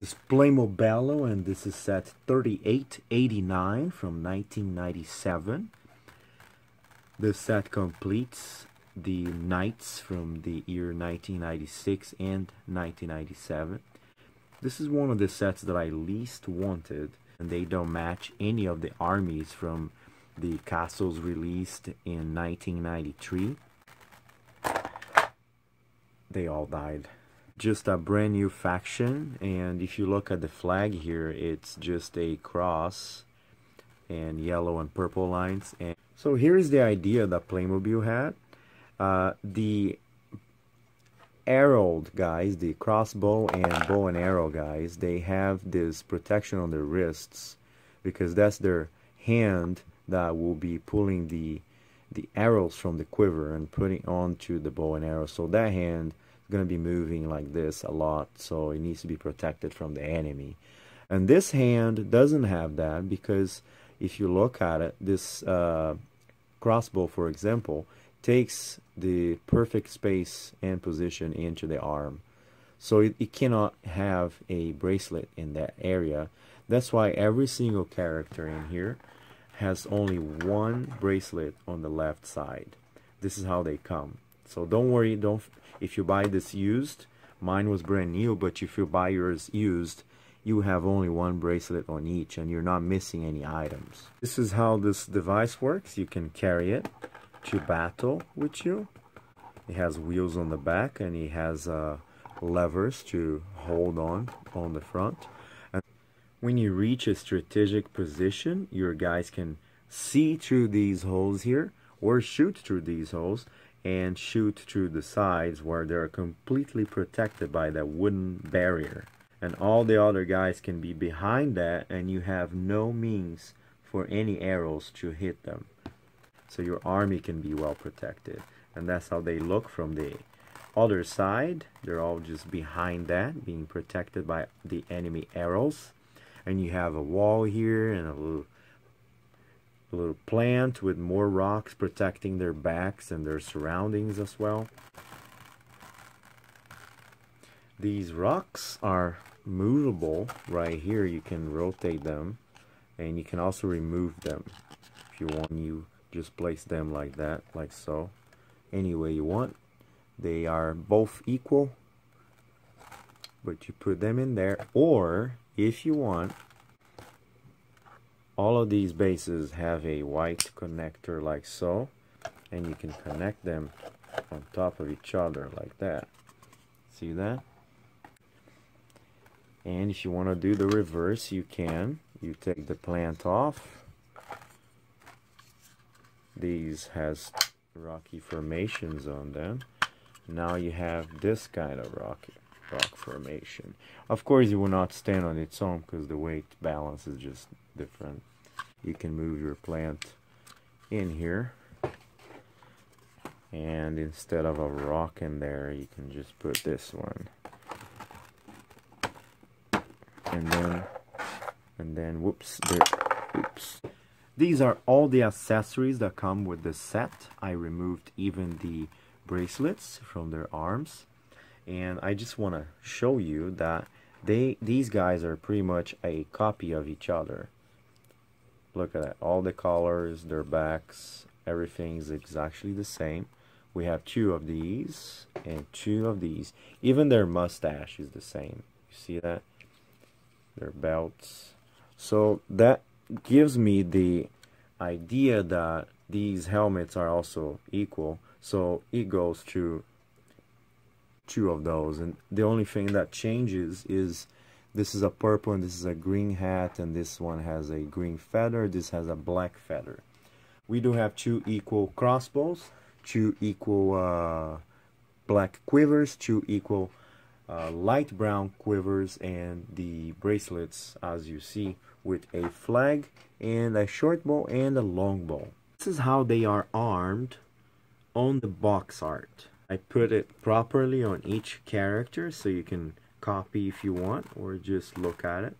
This is Playmobello and this is set 3889 from 1997. This set completes the knights from the year 1996 and 1997. This is one of the sets that I least wanted and they don't match any of the armies from the castles released in 1993. They all died just a brand new faction and if you look at the flag here it's just a cross and yellow and purple lines. And so here's the idea that Playmobil had. Uh, the arrowed guys the crossbow and bow and arrow guys they have this protection on their wrists because that's their hand that will be pulling the the arrows from the quiver and putting onto the bow and arrow. So that hand going to be moving like this a lot, so it needs to be protected from the enemy. And this hand doesn't have that because if you look at it, this uh, crossbow, for example, takes the perfect space and position into the arm. So it, it cannot have a bracelet in that area. That's why every single character in here has only one bracelet on the left side. This is how they come. So don't worry, don't if you buy this used, mine was brand new, but if you buy yours used, you have only one bracelet on each and you're not missing any items. This is how this device works. You can carry it to battle with you. It has wheels on the back and it has uh, levers to hold on on the front. And when you reach a strategic position, your guys can see through these holes here or shoot through these holes and shoot through the sides where they're completely protected by that wooden barrier. And all the other guys can be behind that and you have no means for any arrows to hit them. So your army can be well protected. And that's how they look from the other side. They're all just behind that, being protected by the enemy arrows. And you have a wall here and a little a little plant with more rocks protecting their backs and their surroundings as well. These rocks are movable right here. You can rotate them and you can also remove them. If you want, you just place them like that, like so. Any way you want. They are both equal, but you put them in there. Or, if you want, all of these bases have a white connector like so and you can connect them on top of each other like that. See that? And if you want to do the reverse you can. You take the plant off. These has rocky formations on them. Now you have this kind of rocky rock formation. Of course it will not stand on its own because the weight balance is just different you can move your plant in here. And instead of a rock in there you can just put this one. And then and then whoops there oops. These are all the accessories that come with the set. I removed even the bracelets from their arms. And I just want to show you that they these guys are pretty much a copy of each other look at that. All the colors their backs everything is exactly the same. We have two of these and two of these. Even their mustache is the same. You see that? Their belts. So that gives me the idea that these helmets are also equal. So it goes to two of those. And the only thing that changes is this is a purple and this is a green hat and this one has a green feather. This has a black feather. We do have two equal crossbows two equal uh, black quivers two equal uh, light brown quivers and the bracelets as you see with a flag and a short bow and a long bow. This is how they are armed on the box art. I put it properly on each character so you can copy if you want or just look at it